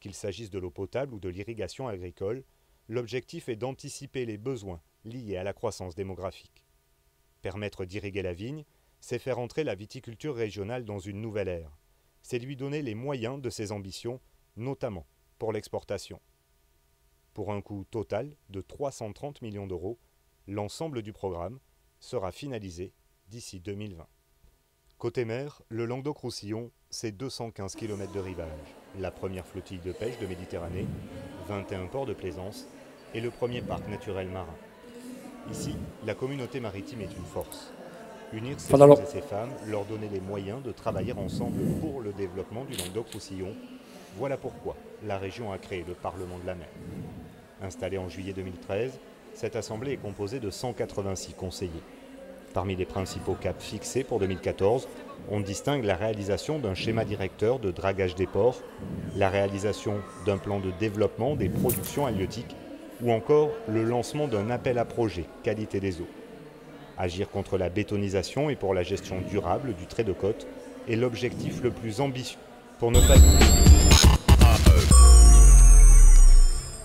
qu'il s'agisse de l'eau potable ou de l'irrigation agricole, l'objectif est d'anticiper les besoins liés à la croissance démographique. Permettre d'irriguer la vigne, c'est faire entrer la viticulture régionale dans une nouvelle ère. C'est lui donner les moyens de ses ambitions, notamment pour l'exportation. Pour un coût total de 330 millions d'euros, l'ensemble du programme sera finalisé d'ici 2020. Côté mer, le Languedoc-Roussillon, c'est 215 km de rivage, la première flottille de pêche de Méditerranée, 21 ports de plaisance et le premier parc naturel marin. Ici, la communauté maritime est une force. Unir ces hommes et ces femmes, leur donner les moyens de travailler ensemble pour le développement du Languedoc-Roussillon, voilà pourquoi la région a créé le Parlement de la mer. Installée en juillet 2013, cette assemblée est composée de 186 conseillers. Parmi les principaux caps fixés pour 2014, on distingue la réalisation d'un schéma directeur de dragage des ports, la réalisation d'un plan de développement des productions halieutiques ou encore le lancement d'un appel à projet qualité des eaux. Agir contre la bétonisation et pour la gestion durable du trait de côte est l'objectif le plus ambitieux pour ne pas...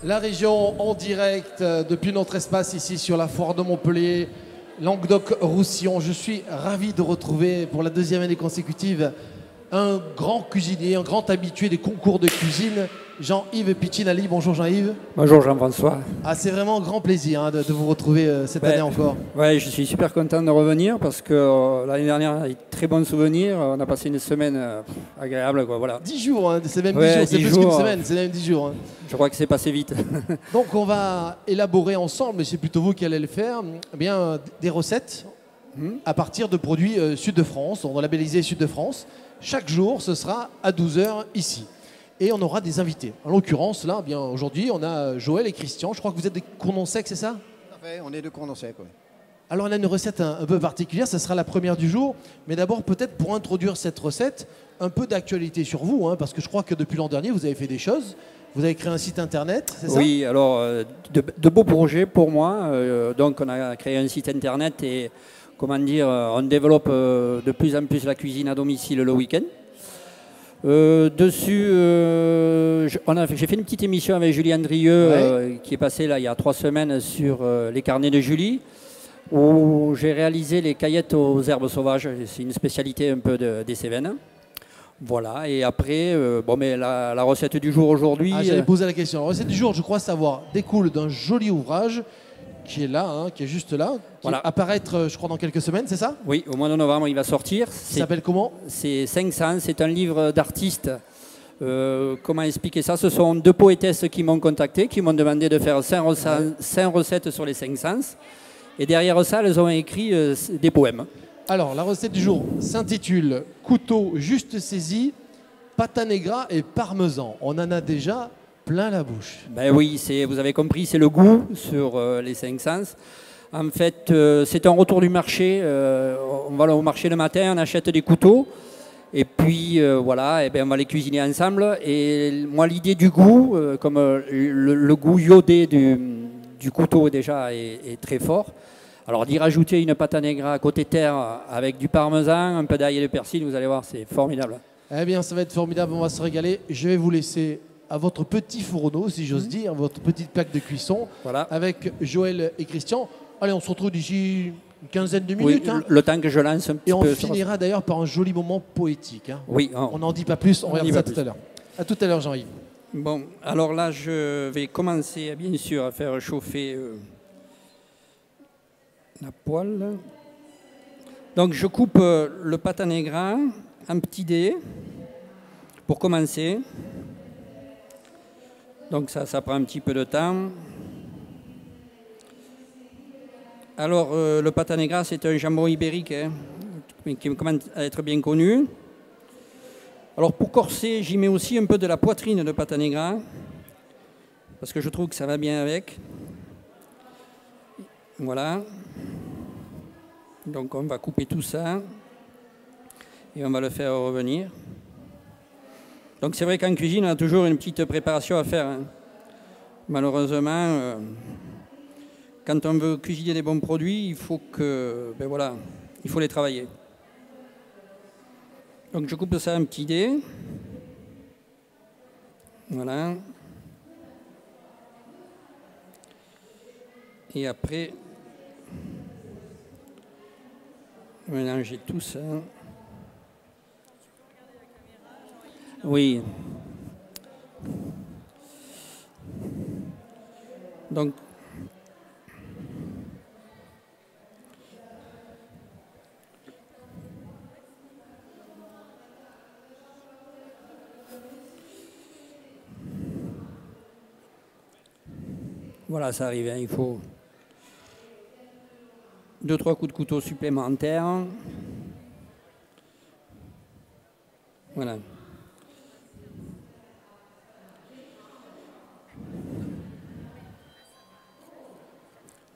La région en direct euh, depuis notre espace ici sur la foire de Montpellier, Languedoc-Roussillon. Je suis ravi de retrouver pour la deuxième année consécutive un grand cuisinier, un grand habitué des concours de cuisine, Jean-Yves Piccinali. Bonjour Jean-Yves. Bonjour Jean-François. Ah, c'est vraiment un grand plaisir hein, de, de, vous retrouver euh, cette Ben, année encore. Ouais, je suis super content de revenir parce que euh, l'année dernière, j'ai très bons souvenirs. On a passé une semaine euh, agréable. Quoi, voilà. 10 jours, hein, c'est même 10 Ouais, jours, c'est 10 plus qu'une semaine, c'est même 10 jours. hein. Je crois que c'est passé vite. Donc on va élaborer ensemble, mais c'est plutôt vous qui allez le faire, eh bien, des recettes Hmm. à partir de produits Sud de France. On a labellisé Sud de France. Chaque jour, ce sera à 12h ici. Et on aura des invités. En l'occurrence, là, eh bien aujourd'hui, on a Joël et Christian. Je crois que vous êtes des Condonsecs, c'est ça? Parfait, on est de Condorcet, quoi. Alors on a une recette un, un peu particulière, ce sera la première du jour. Mais d'abord, peut-être pour introduire cette recette, un peu d'actualité sur vous, hein, parce que je crois que depuis l'an dernier, vous avez fait des choses. Vous avez créé un site internet, c'est ça? Oui, alors euh, de, de beaux projets pour moi. Euh, donc on a créé un site internet et comment dire, euh, on développe euh, de plus en plus la cuisine à domicile le week-end. Euh, dessus, euh, j'ai fait une petite émission avec Julie Andrieux euh, qui est passée là il y a trois semaines sur les carnets de Julie, où j'ai réalisé les caillettes aux herbes sauvages. C'est une spécialité un peu de- des Cévennes. Voilà, et après, bon, mais la, la recette du jour aujourd'hui. Ah, J'allais poser la question. La recette du jour, je crois savoir, découle d'un joli ouvrage qui est là, hein, qui est juste là, qui Voilà. va apparaître, euh, je crois, dans quelques semaines, c'est ça? Oui, au mois de novembre, il va sortir. Ça C'est s'appelle comment? C'est 500, c'est un livre d'artistes. Euh, comment expliquer ça? Ce sont deux poétesses qui m'ont contacté, qui m'ont demandé de faire 5 recettes sur les 500. Et derrière ça, elles ont écrit euh, des poèmes. Alors, la recette du jour s'intitule Couteau juste saisi, pata negra et parmesan. On en a déjà plein la bouche. Ben oui, vous avez compris, c'est le goût sur euh, les 500. En fait, euh, c'est un retour du marché. euh, on va au marché le matin, on achète des couteaux. Et puis voilà, et ben, on va les cuisiner ensemble. Et moi, l'idée du goût, comme le, le goût iodé du, du couteau déjà est, est très fort. Alors d'y rajouter une pâte à negra à côté terre avec du parmesan, un peu d'ail et de persil, vous allez voir, c'est formidable. Eh bien, ça va être formidable, on va se régaler. Je vais vous laisser à votre petit fourneau, si j'ose dire, votre petite plaque de cuisson, Voilà. avec Joël et Christian. Allez, on se retrouve d'ici une quinzaine de Oui, minutes. hein. le, temps que je lance un petit Et on peu. sur- finira d'ailleurs par un joli moment poétique. hein. Oui, on- n'en dit pas plus, on, On regarde ça tout à l'heure. À tout à l'heure, Jean-Yves. Bon, alors là, je vais commencer bien sûr à faire chauffer euh, la poêle. Donc je coupe euh, le pâte negra en petits dés pour commencer. Donc ça, ça prend un petit peu de temps. Alors euh, le pâte negra, c'est un jambon ibérique hein, qui commence à être bien connu. Alors pour corser, j'y mets aussi un peu de la poitrine de pâte negra, parce que je trouve que ça va bien avec. Voilà. Donc on va couper tout ça et on va le faire revenir. Donc c'est vrai qu'en cuisine, on a toujours une petite préparation à faire. hein. Malheureusement, euh, quand on veut cuisiner des bons produits, il faut que, ben voilà, il faut les travailler. Donc je coupe ça en petits dés. Voilà. Et après, mélanger tout ça. Oui. Donc, Voilà, ça arrive. hein, Il faut deux, trois coups de couteau supplémentaires. Voilà.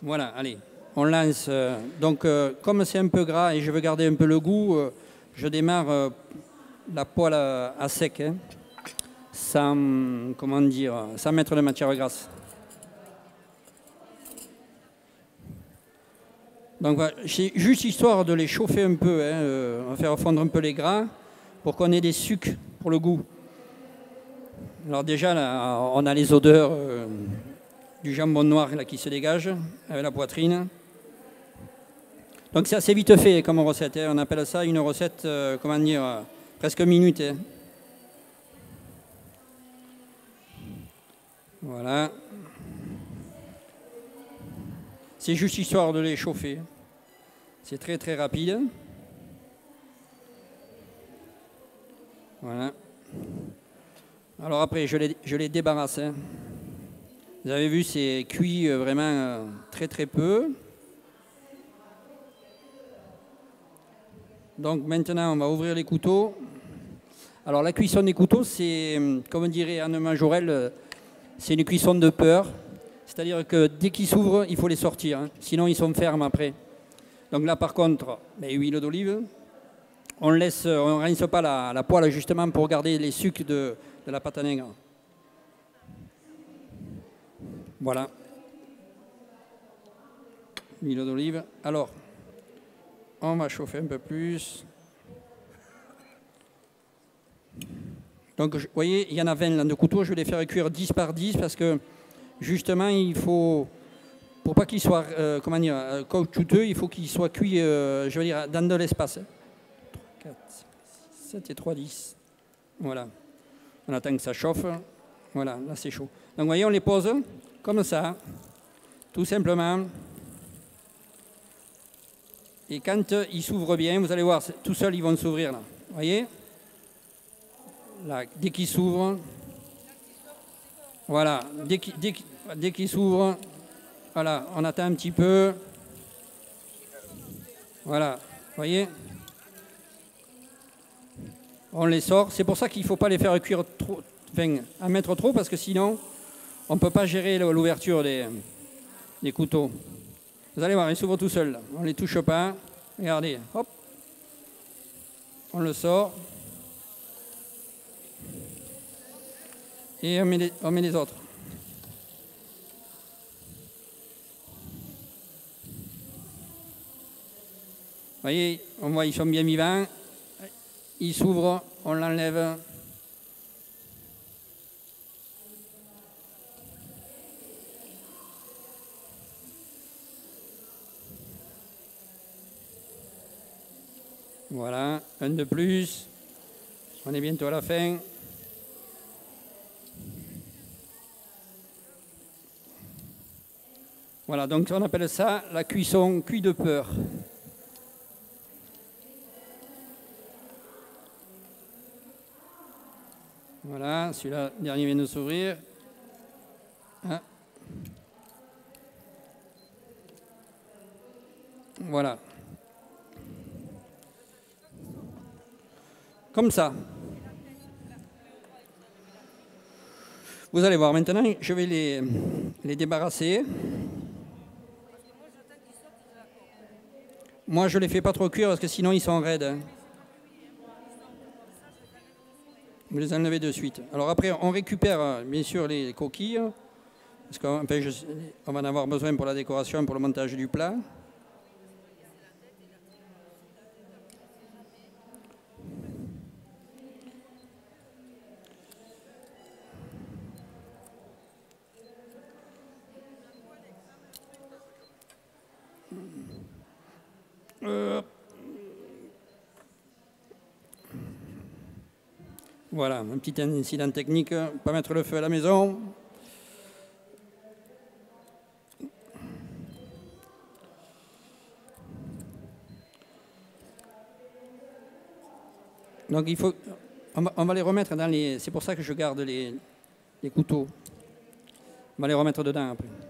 Voilà, allez, on lance. euh, donc, euh, comme c'est un peu gras et je veux garder un peu le goût, euh, je démarre la poêle à, sec, hein, sans, comment dire, sans mettre de matière grasse. Donc, voilà, c'est juste histoire de les chauffer un peu, hein, faire fondre un peu les gras pour qu'on ait des sucs pour le goût. Alors déjà, là, on a les odeurs du jambon noir là, qui se dégage avec la poitrine. Donc c'est assez vite fait comme recette. hein. On appelle ça une recette, euh, comment dire, euh, presque minute. hein. Voilà. C'est juste histoire de les chauffer. C'est très très rapide. Voilà. Alors après, je les, je débarrasse. hein. Vous avez vu, c'est cuit euh, vraiment euh, très très peu. Donc maintenant, on va ouvrir les couteaux. Alors la cuisson des couteaux, c'est, euh, comme dirait Anne Majorel, euh, c'est une cuisson de peur. C'est-à-dire que dès qu'ils s'ouvrent, il faut les sortir. hein. Sinon, ils sont fermes après. Donc là, par contre, ben, huile d'olive. On laisse, on ne rince pas la, la poêle justement pour garder les sucs de, de la pâte à nègre. Voilà. Huile d'olive. Alors, on va chauffer un peu plus. Donc, vous voyez, il y en a 20 là de couteaux. Je vais les faire cuire 10 par 10 parce que, justement, il faut, pour pas qu'ils soient, euh, comment dire, euh, caoutchouteux, il faut qu'ils soient cuits, euh, je veux dire, dans de l'espace. 3, 4, 7 et 3, 10. Voilà. On attend que ça chauffe. Voilà, là c'est chaud. Donc, vous voyez, on les pose comme ça, tout simplement. Et quand ils s'ouvrent bien, vous allez voir, tout seuls, ils vont s'ouvrir là. Vous voyez? Là, dès qu'ils s'ouvrent, voilà, dès qu'ils s'ouvrent, voilà, on attend un petit peu. Voilà, vous voyez? On les sort. C'est pour ça qu'il ne faut pas les faire cuire trop, enfin, à mettre trop, parce que sinon, on ne peut pas gérer l'ouverture des, des couteaux. Vous allez voir, ils s'ouvrent tout seuls. On ne les touche pas. Regardez, hop. On le sort. Et on met les, on met les autres. Vous voyez, on voit ils sont bien vivants. Ils s'ouvrent, on l'enlève. Voilà, un de plus. On est bientôt à la fin. Voilà, donc on appelle ça la cuisson cuit de peur. Voilà, celui-là, dernier vient de s'ouvrir. Ah. Voilà. Comme ça. Vous allez voir, maintenant, je vais les, les débarrasser. Moi, je ne les fais pas trop cuire parce que sinon, ils sont raides. Vous les enlevez de suite. Alors après, on récupère bien sûr les coquilles. Parce qu'on on va en avoir besoin pour la décoration, pour le montage du plat. Voilà, un petit incident technique, pas mettre le feu à la maison. Donc il faut, on va, les remettre dans les. C'est pour ça que je garde les, les couteaux. On va les remettre dedans après.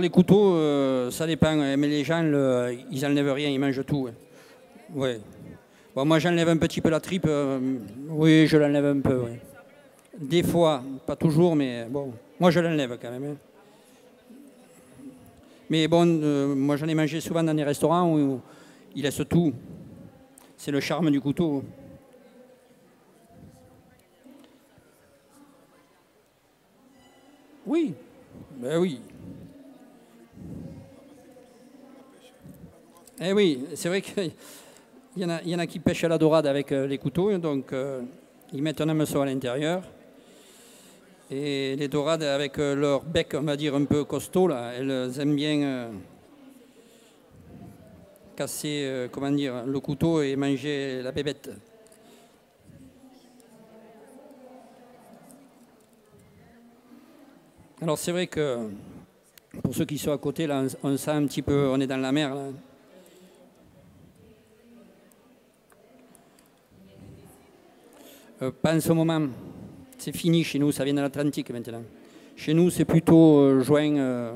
Les couteaux, euh, ça dépend, hein, mais les gens, ils enlèvent rien, ils mangent tout. Ouais. Bon, moi j'enlève un petit peu la tripe, euh, oui, je l'enlève un peu. Des fois, pas toujours, mais bon, moi je l'enlève quand même. Hein. Mais bon, euh, moi j'en ai mangé souvent dans des restaurants où ils laissent tout. C'est le charme du couteau. Oui, ben oui. Eh oui, c'est vrai qu'il y, en a, qui pêchent à la dorade avec euh, les couteaux, donc euh, ils mettent un hameçon à l'intérieur. Et les dorades, avec euh, leur bec, on va dire, un peu costaud, là, elles aiment bien casser comment dire, le couteau et manger la bébête. Alors c'est vrai que pour ceux qui sont à côté, là, on sent un petit peu, on est dans la mer. Là. Euh, pas en ce moment. C'est fini chez nous, ça vient de l'Atlantique maintenant. Chez nous, c'est plutôt euh, juin. Euh.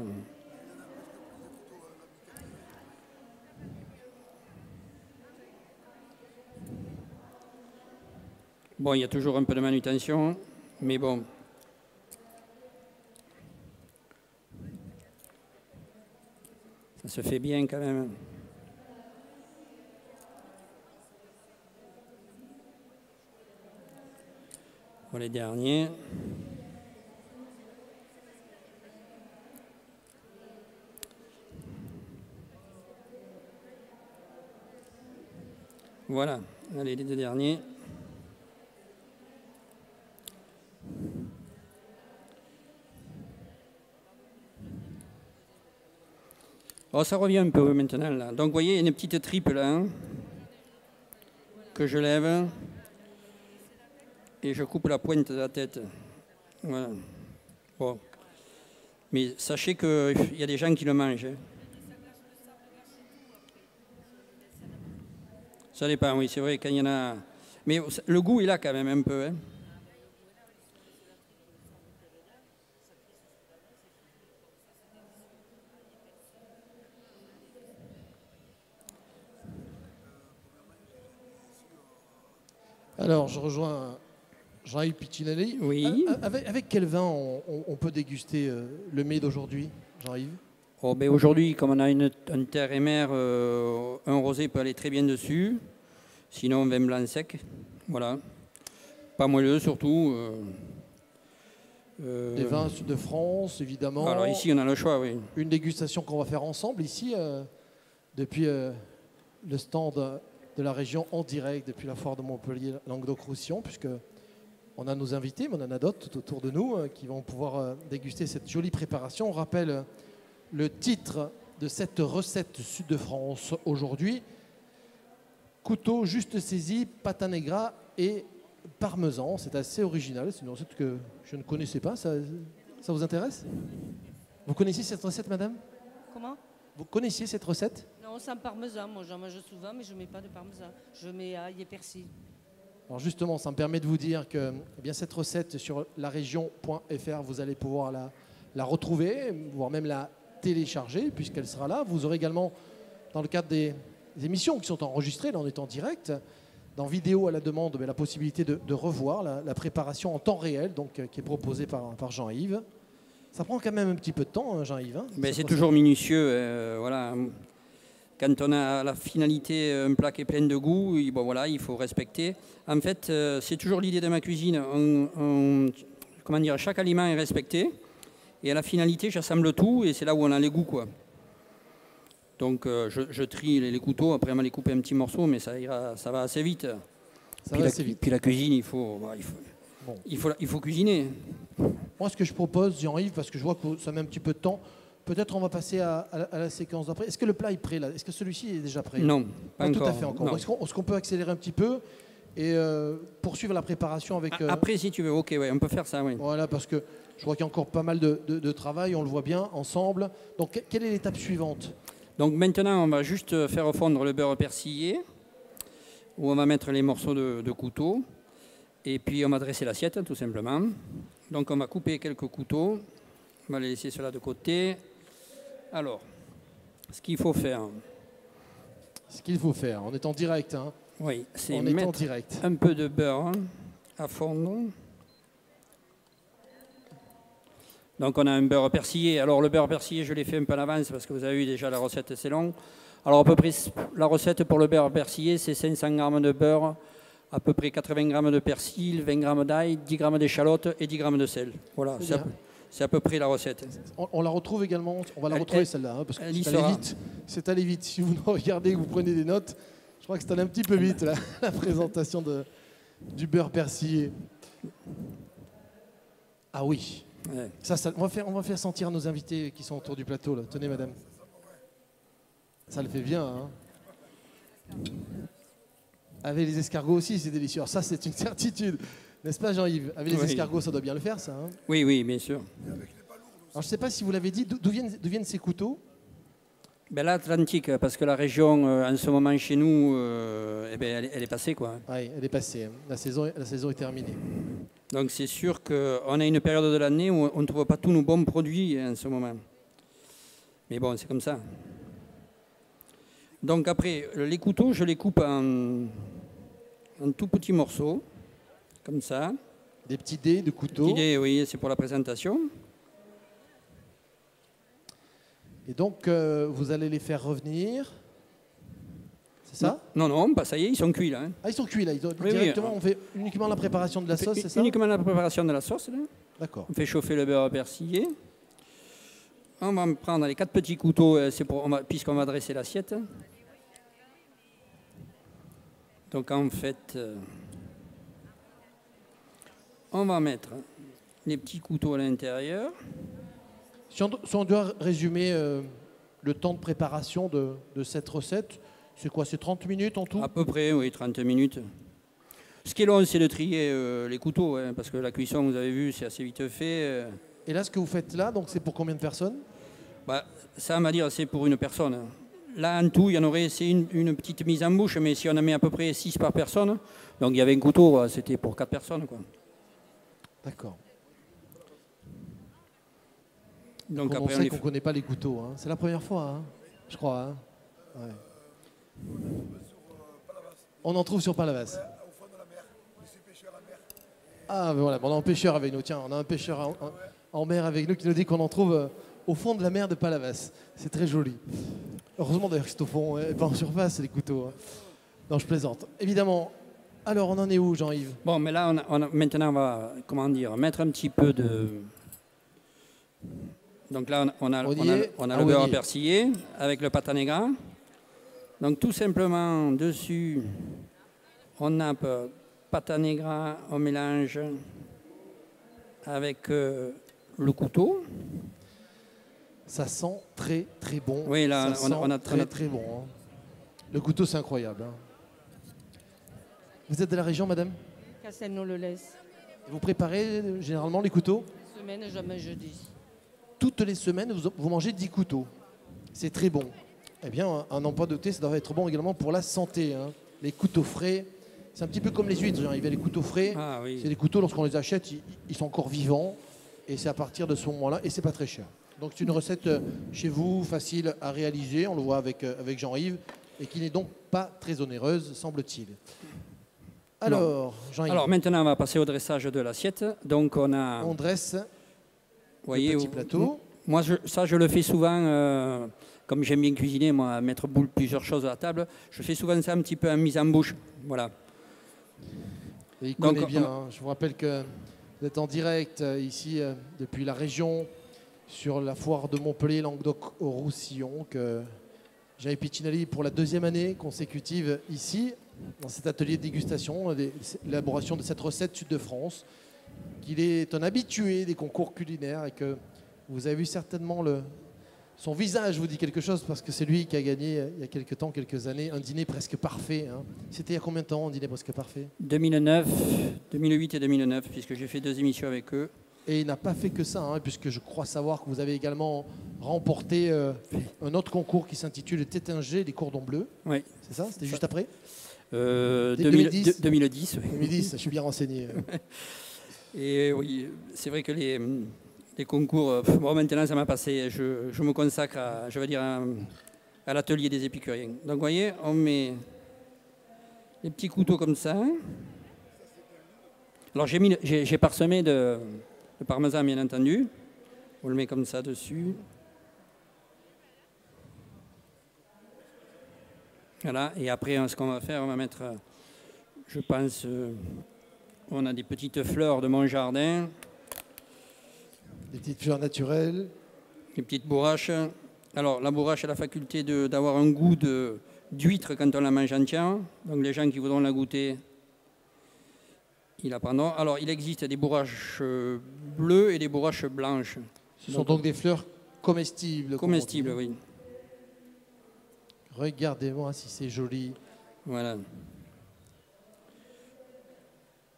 Bon, il y a toujours un peu de manutention, mais bon. Ça se fait bien quand même. Les derniers. Voilà, allez les deux derniers. Oh, ça revient un peu maintenant là. Donc vous voyez, une petite tripe là hein, que je lève et je coupe la pointe de la tête. Voilà. Bon. Mais sachez qu'il y a des gens qui le mangent. Hein. Ça dépend, oui, c'est vrai, quand il y en a. Mais le goût est là quand même un peu. Hein. Alors, je rejoins Jean-Yves Piccinelli. Oui. Euh, euh, avec, quel vin on, peut déguster euh, le mets d'aujourd'hui, Jean-Yves? Oh, ben Aujourd'hui, comme on a une, terre et mer, un rosé peut aller très bien dessus. Sinon, un vin blanc sec. Voilà. Pas moelleux surtout. Des vins de France, évidemment. Alors ici, on a le choix, oui. Une dégustation qu'on va faire ensemble ici, depuis le stand de la région en direct, depuis la foire de Montpellier, Languedoc-Roussillon, puisque on a nos invités, mais on en a d'autres tout autour de nous euh, qui vont pouvoir euh, déguster cette jolie préparation. On rappelle euh, le titre de cette recette sud de France aujourd'hui. Couteau juste saisi, pâte negra et parmesan. C'est assez original. C'est une recette que je ne connaissais pas. Ça, ça vous intéresse? Vous connaissiez cette recette, madame? Comment? Vous connaissiez cette recette? Non, c'est un parmesan. Moi, j'en mange souvent, mais je ne mets pas de parmesan. Je mets ail et persil. Alors justement, ça me permet de vous dire que eh bien, cette recette sur la région.fr, vous allez pouvoir la, la retrouver, voire même la télécharger, puisqu'elle sera là. Vous aurez également, dans le cadre des, émissions qui sont enregistrées, là on est en direct, dans vidéo à la demande, la possibilité de, revoir la, préparation en temps réel, donc, euh, qui est proposée par, par Jean-Yves. Ça prend quand même un petit peu de temps, hein, Jean-Yves. Hein, Mais c'est toujours minutieux. Euh, voilà. Quand on a la finalité, un plat qui est plein de goût, bon, voilà, il faut respecter. En fait, euh, c'est toujours l'idée de ma cuisine. comment dire, chaque aliment est respecté. Et à la finalité, j'assemble tout et c'est là où on a les goûts. Quoi. Donc euh, je, trie les, couteaux, après on va les couper un petit morceau, mais ça, ira, ça va assez vite. Ça Puis va la, assez vite. puis la cuisine, il faut, bah, il faut, Bon. il faut, il faut cuisiner. Moi, ce que je propose, Jean-Yves, parce que je vois que ça met un petit peu de temps, peut-être on va passer à, à la- à la séquence d'après. Est-ce que le plat est prêt là? Est-ce que celui-ci est déjà prêt? Non, Pas pas tout à fait encore. Est-ce qu'on peut accélérer un petit peu et euh, poursuivre la préparation avec. Euh, Après, si tu veux, ok, ouais, on peut faire ça, oui. Voilà, parce que je vois qu'il y a encore pas mal de, de- de travail, on le voit bien ensemble. Donc, que- quelle est l'étape suivante? Donc maintenant, on va juste faire fondre le beurre persillé, où on va mettre les morceaux de, de couteau, et puis on va dresser l'assiette, tout simplement. Donc on va couper quelques couteaux, on va les laisser cela de côté. Alors, ce qu'il faut faire, Ce qu'il faut faire, on est en direct, hein. oui, c'est en direct. un peu de beurre hein, à fondre. Donc on a un beurre persillé. Alors le beurre persillé, je l'ai fait un peu en avance parce que vous avez vu déjà la recette, c'est long. Alors à peu près la recette pour le beurre persillé, c'est 500 g de beurre, à peu près 80 g de persil, 20 g d'ail, 10 g d'échalote et 10 g de sel. Voilà, C'est à, peu- près la recette. On, on la retrouve également, on va la Elle- retrouver elle- celle-là, hein, parce que c'est allé vite. C'est allé vite. Si vous nous regardez, que vous prenez des notes, je crois que c'est allé un petit peu vite la, la présentation de, du beurre persillé. Ah oui, Ouais. ça, ça- on, va faire, on va faire sentir nos invités qui sont autour du plateau. Là. Tenez, madame. Ça le fait bien. Hein Avec les escargots aussi, c'est délicieux. Alors ça, c'est une certitude. N'est-ce pas, Jean-Yves? Avec les Oui. escargots, ça doit bien le faire, ça. hein Oui, oui, bien sûr. Alors, je ne sais pas si vous l'avez dit, d'où viennent, ces couteaux? Ben, L'Atlantique, parce que la région, euh, en ce moment chez nous, euh, eh ben, elle, est- elle est passée. Quoi. Oui, elle est passée. hein. La saison, est- la saison est terminée. Donc c'est sûr qu'on a une période de l'année où on ne trouve pas tous nos bons produits en ce moment. Mais bon, c'est comme ça. Donc après, les couteaux, je les coupe en, en tout petits morceaux, comme ça. Des petits dés de couteaux. L'idée, oui, c'est pour la présentation. Et donc, euh, vous allez les faire revenir. C'est ça? Non, non, bah, ça y est, ils sont cuits là. hein. Ah, ils sont cuits là. Ils ont- oui, directement, on fait uniquement la préparation de la sauce, c'est ça? Uniquement la préparation de la sauce. là. D'accord. On fait chauffer le beurre persillé. On va prendre les quatre petits couteaux, euh, puisqu'on va dresser l'assiette. Donc en fait, euh, on va mettre les petits couteaux à l'intérieur. Si on, do- si on doit résumer euh, le temps de préparation de, de cette recette, c'est quoi? C'est 30 minutes en tout? À peu près, oui, 30 minutes. Ce qui est long, c'est de trier euh, les couteaux, hein, parce que la cuisson, vous avez vu, c'est assez vite fait. euh. Et là, ce que vous faites là, donc c'est pour combien de personnes? Bah, ça, on va dire, c'est pour une personne. Là, en tout, il y en aurait, c'est une, une petite mise en bouche, mais si on en met à peu près 6 par personne, donc il y avait un couteau, euh, c'était pour 4 personnes. Quoi. D'accord. Donc on après, on sait qu'on ne connaît pas les couteaux. hein. C'est la première fois, hein, je crois. hein. Ouais. On en trouve sur Palavas. Ah, ben voilà, on a un pêcheur avec nous. Tiens, on a un pêcheur en, en- en mer avec nous qui nous dit qu'on en trouve euh, au fond de la mer de Palavas. C'est très joli. Heureusement d'ailleurs que c'est au fond et pas en surface, les couteaux. hein. Non, je plaisante. Évidemment. Alors, on en est où, Jean-Yves? Bon, mais là, on a- on a- maintenant, on va, comment dire, mettre un petit peu de... Donc là, on a, on a, On Ah le on beurre persillé avec le pâte à. Donc tout simplement, dessus, on nappe pâte à negra, on mélange avec euh, le couteau. Ça sent très, très bon. Oui, là, Ça on a- on a- sent très, très bon. hein. Le couteau, c'est incroyable. hein. Vous êtes de la région, madame Castelnau-le-Lez. Vous préparez euh, généralement les couteaux Semaine, jamais jeudi. Toutes les semaines, vous, vous mangez 10 couteaux. C'est très bon. Eh bien, un, un emploi de thé, ça doit être bon également pour la santé. hein. Les couteaux frais, c'est un petit peu comme les huîtres. genre, Il y a les couteaux frais. Ah C'est oui. des couteaux, lorsqu'on les achète, ils, ils sont encore vivants. Et c'est à partir de ce moment-là. Et c'est pas très cher. Donc, c'est une recette euh, chez vous, facile à réaliser. On le voit avec, euh, avec Jean-Yves. Et qui n'est donc pas très onéreuse, semble-t-il. Alors, maintenant, on va passer au dressage de l'assiette. Donc on a, on dresse voyez, le petit plateau. Moi, je- ça, je le fais souvent, euh, comme j'aime bien cuisiner, moi, mettre boule- plusieurs choses à la table. Je fais souvent ça un petit peu en mise en bouche. Voilà. Et il Donc, connaît bien. on- hein. Je vous rappelle que vous êtes en direct euh, ici euh, depuis la région sur la foire de Montpellier, Languedoc au Roussillon, que Jean Piccinelli pour la deuxième année consécutive ici dans cet atelier de dégustation, euh, l'élaboration de cette recette Sud de France, qu'il est un habitué des concours culinaires et que vous avez vu certainement le, son visage vous dit quelque chose parce que c'est lui qui a gagné euh, il y a quelques temps, quelques années, un dîner presque parfait. hein. C'était il y a combien de temps un dîner presque parfait? 2009, 2008 et 2009, puisque j'ai fait deux émissions avec eux. Et il n'a pas fait que ça, hein, puisque je crois savoir que vous avez également remporté euh, un autre concours qui s'intitule Tétinger des cordons bleus. Oui. C'est ça? C'était juste après? Euh, Dès 2000 2010. 2010, oui. 2010, je suis bien renseigné. Et oui, c'est vrai que les, les concours, euh, moi maintenant ça m'a passé, je, je me consacre à, je vais dire, à, à l'atelier des épicuriens. Donc vous voyez, on met les petits couteaux comme ça. Alors j'ai, mis, le- j'ai, j'ai parsemé de, de parmesan bien entendu. On le met comme ça dessus. Voilà, et après hein, ce qu'on va faire, on va mettre, euh, je pense, euh, on a des petites fleurs de mon jardin. Des petites fleurs naturelles. Les petites bourraches. Alors, la bourrache a la faculté d'avoir un goût d'huître quand on la mange entière. Donc, les gens qui voudront la goûter, ils la prendront. Alors, il existe des bourraches euh, bleues et des bourraches blanches. Ce sont donc des fleurs comestibles. Comestibles, oui. Regardez-moi si c'est joli. Voilà.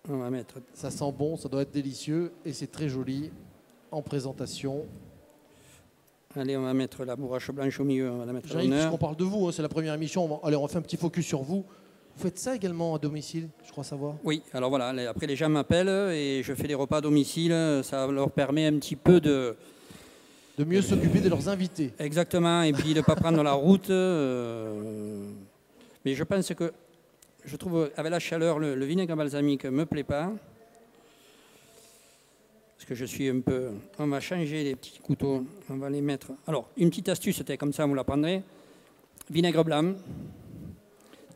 On va mettre. Ça sent bon, ça doit être délicieux et c'est très joli en présentation. Allez, on va mettre la bourrache blanche au milieu. On va la mettre puisqu'on parle de vous, hein, c'est la première émission. on va- Allez, on fait un petit focus sur vous. Vous faites ça également à domicile, je crois savoir. Oui, alors voilà, après les gens m'appellent et je fais des repas à domicile. Ça leur permet un petit peu de, De mieux s'occuper de leurs invités. Exactement, et puis de ne pas prendre la route. euh, Mais je pense que, je trouve, avec la chaleur, le, le vinaigre balsamique ne me plaît pas. Parce que je suis un peu... On va changer les petits couteaux, on va les mettre... Alors, une petite astuce, c'était comme ça, vous la prendrez. Vinaigre blanc,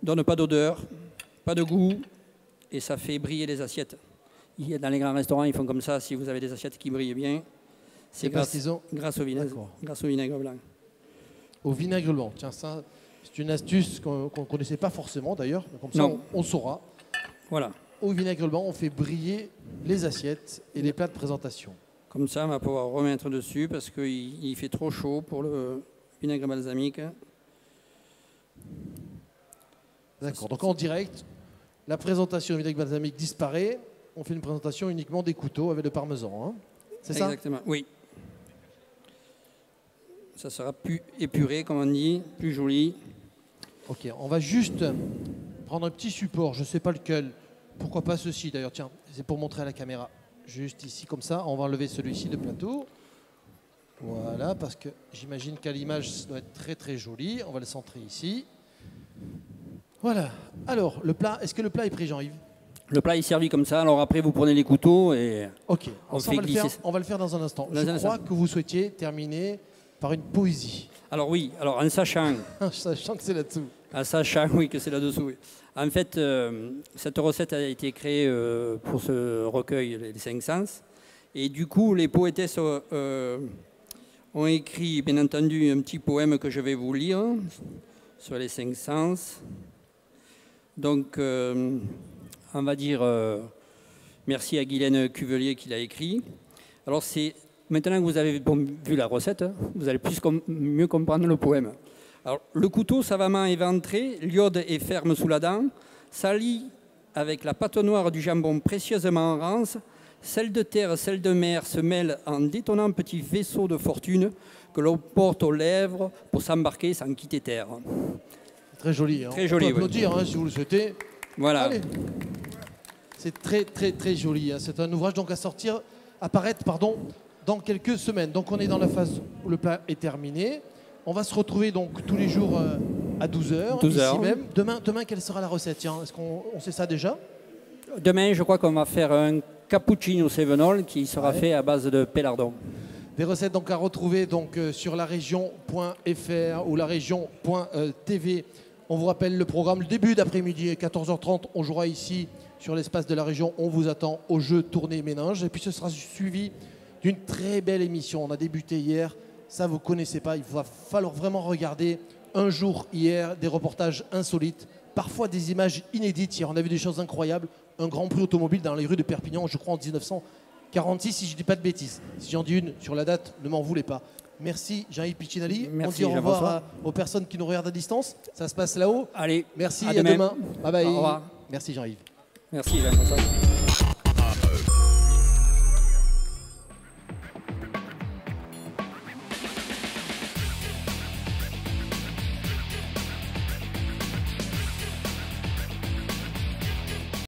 donne pas d'odeur, pas de goût, et ça fait briller les assiettes. Dans les grands restaurants, ils font comme ça, si vous avez des assiettes qui brillent bien. C'est parce grâce, qu'ils ont grâce au vinaigre, D'accord. grâce au vinaigre blanc. au vinaigre blanc. Tiens, ça, c'est une astuce qu'on ne connaissait pas forcément d'ailleurs. Comme ça, on, on saura. Voilà. Au vinaigre blanc, on fait briller les assiettes et les plats de présentation. Comme ça, on va pouvoir remettre dessus parce qu'il il fait trop chaud pour le vinaigre balsamique. D'accord. Donc en direct, la présentation du vinaigre balsamique disparaît. On fait une présentation uniquement des couteaux avec le parmesan. hein. C'est ça? Exactement, oui. Ça sera plus épuré, comme on dit, plus joli. Ok, on va juste prendre un petit support, je ne sais pas lequel. Pourquoi pas ceci d'ailleurs Tiens, c'est pour montrer à la caméra. Juste ici comme ça, on va enlever celui-ci de plateau. Voilà, parce que j'imagine qu'à l'image, ça doit être très très joli. On va le centrer ici. Voilà. Alors, le plat, est-ce que le plat est prêt, Jean-Yves? Le plat est servi comme ça. Alors après, vous prenez les couteaux et Ok, On fait va le faire, on va le faire dans un instant. Dans Je un crois instant. que vous souhaitiez terminer par une poésie. alors oui. Alors en sachant, Sachant que c'est là-dessous. en sachant, oui, que c'est là-dessous. oui. En fait, euh, cette recette a été créée euh, pour ce recueil, les cinq sens. Et du coup, les poétesses euh, ont écrit, bien entendu, un petit poème que je vais vous lire sur les cinq sens. Donc, on va dire merci à Guylaine Cuvelier qui l'a écrit. Alors, c'est maintenant que vous avez vu la recette, hein, vous allez plus com- mieux comprendre le poème. Alors, le couteau savamment éventré, l'iode est ferme sous la dent, s'allie avec la pâte noire du jambon précieusement en rance, celle de terre, celle de mer se mêlent en détonnant petit vaisseau de fortune que l'on porte aux lèvres pour s'embarquer sans quitter terre. Très joli. hein. Très On joli, peut oui. applaudir hein, si vous le souhaitez. Voilà. C'est très très très joli. hein. C'est un ouvrage donc à sortir, apparaître pardon, dans quelques semaines. Donc on est dans la phase où le plat est terminé. On va se retrouver donc tous les jours euh, à 12h, 12 ici heures. même. Demain, demain, quelle sera la recette Tiens, Est-ce qu'on on sait ça déjà? Demain, je crois qu'on va faire un cappuccino Sevenol qui sera Ouais. fait à base de pélardon. Des recettes donc à retrouver donc euh, sur la région.fr ou la région.tv. On vous rappelle le programme, le début d'après-midi, 14h30, on jouera ici sur l'espace de la région. On vous attend au jeu tournée ménage. Et puis ce sera suivi d'une très belle émission. On a débuté hier, ça vous connaissez pas, il va falloir vraiment regarder un jour hier des reportages insolites parfois des images inédites. Hier, on a vu des choses incroyables. Un grand prix automobile dans les rues de Perpignan, je crois en 1946, si je ne dis pas de bêtises. Si j'en dis une sur la date, ne m'en voulez pas. Merci Jean-Yves Piccinelli. Merci, on dit au revoir à- aux personnes qui nous regardent à distance. Ça se passe là-haut. Allez, Merci, à à demain. demain. Bye bye. Au revoir. Merci Jean-Yves. Merci Jean-François.